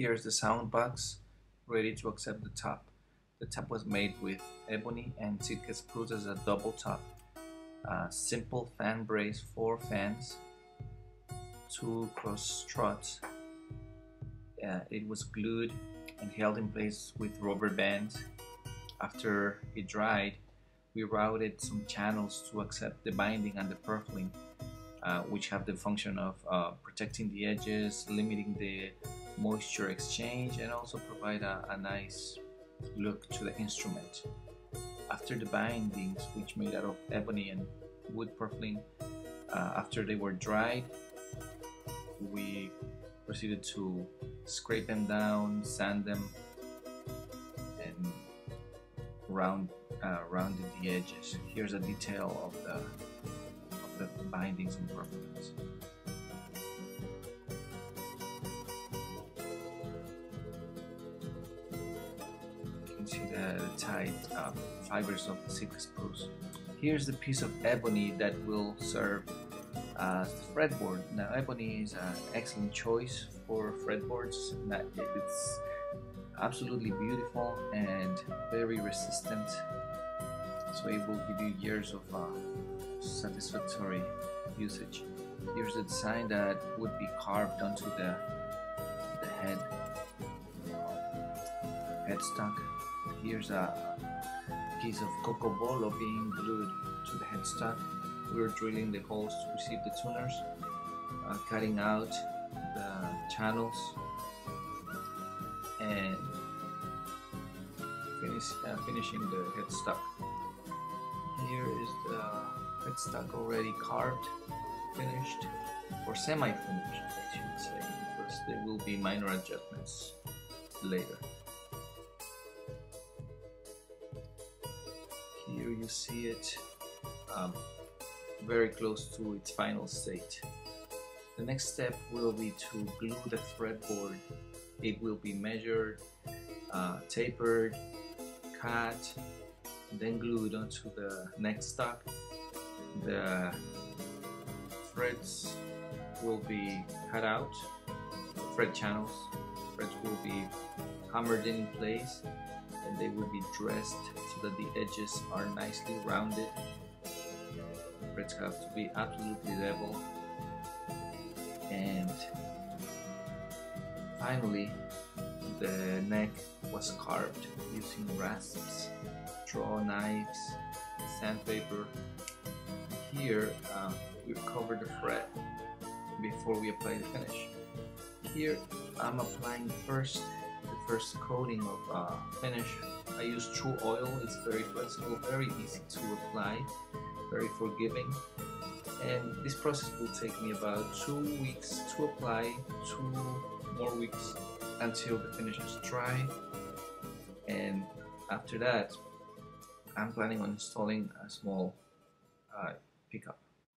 Here's the sound box ready to accept the top. The top was made with ebony and Sitka spruce as a double top. Uh, simple fan brace, four fans, two cross struts. Uh, it was glued and held in place with rubber bands. After it dried, we routed some channels to accept the binding and the purfling, uh, which have the function of uh, protecting the edges, limiting the moisture exchange, and also provide a, a nice look to the instrument. After the bindings, which made out of ebony and wood purfling, uh, after they were dried, we proceeded to scrape them down, sand them, and round uh, rounded the edges. Here's a detail of the the bindings and purflings. You can see the tight um, fibers of the Sitka spruce. Here's the piece of ebony that will serve as the fretboard. Now ebony is an excellent choice for fretboards. It's absolutely beautiful and very resistant so it will give you years of uh, satisfactory usage. Here's a design that would be carved onto the, the head headstock. Here's a piece of cocobolo being glued to the headstock. We're drilling the holes to receive the tuners, uh, cutting out the channels and finish, uh, finishing the headstock. Here is the headstock already carved, finished, or semi-finished I should say, because there will be minor adjustments later. Here you see it um, very close to its final state. The next step will be to glue the fretboard. It will be measured, uh, tapered, cut, then glued onto the neck stock. The frets will be cut out, fret channels, frets will be hammered in place and they will be dressed so that the edges are nicely rounded. Frets have to be absolutely level and finally the neck was carved using rasps draw knives, sandpaper. Here um, we cover the fret before we apply the finish. Here I'm applying first the first coating of uh, finish. I use Tru-Oil, it's very flexible, very easy to apply, very forgiving. And this process will take me about two weeks to apply, two more weeks until the finish is dry. And after that, I'm planning on installing a small uh, pickup.